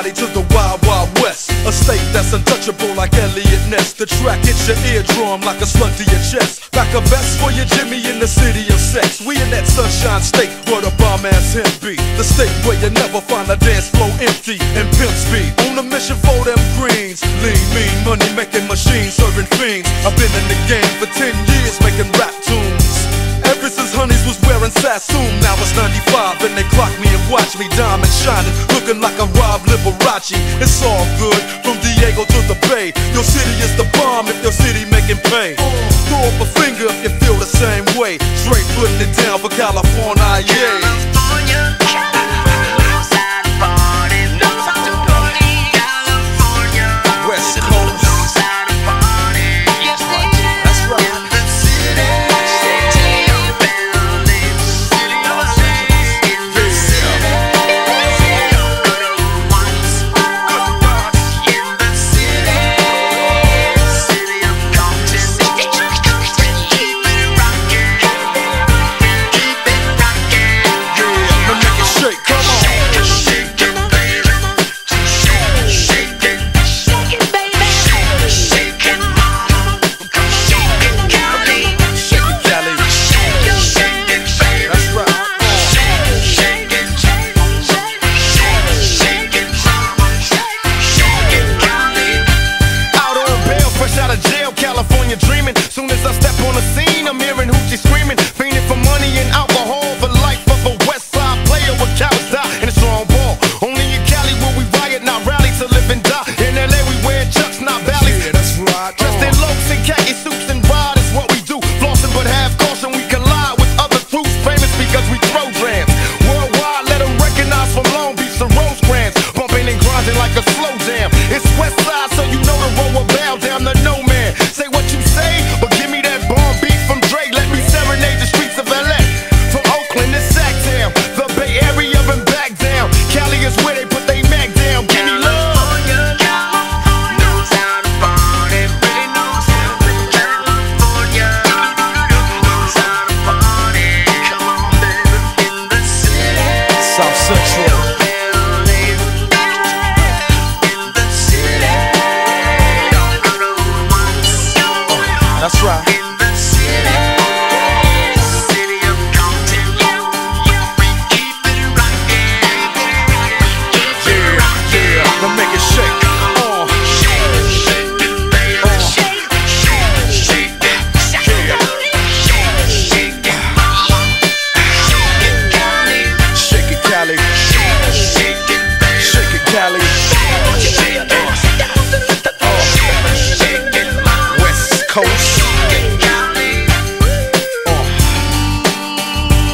body to the wild, wild west. A state that's untouchable like Elliot Ness. The track hits your eardrum like a slug to your chest. like a vest for your Jimmy in the city of sex. We in that sunshine state where the bomb ass him be. The state where you never find a dance floor empty and pimp speed. On a mission for them greens. Lean, mean, money making machines serving fiends. I've been in the game for 10 years making rap tunes. Sassoon, now it's 95 and they clock me and watch me diamond shining, looking like I'm Rob Liberace. It's all good from Diego to the Bay. Your city is the bomb if your city making pay. Throw up a finger if you feel the same way. Straight putting it down for California, Coast. Uh.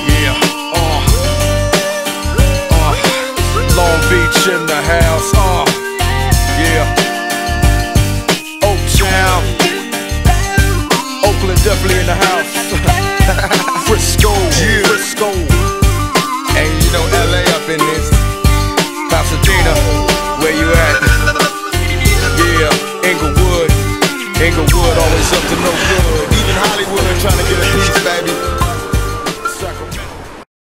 Yeah. Uh. Uh. Long Beach in the house. Uh. Yeah. Oakland definitely in the house. Frisco. Frisco. And you know LA up in this. Pasadena, where you at? Yeah. Inglewood. Inglewood always up to no good. Even Hollywood trying to get a piece, baby.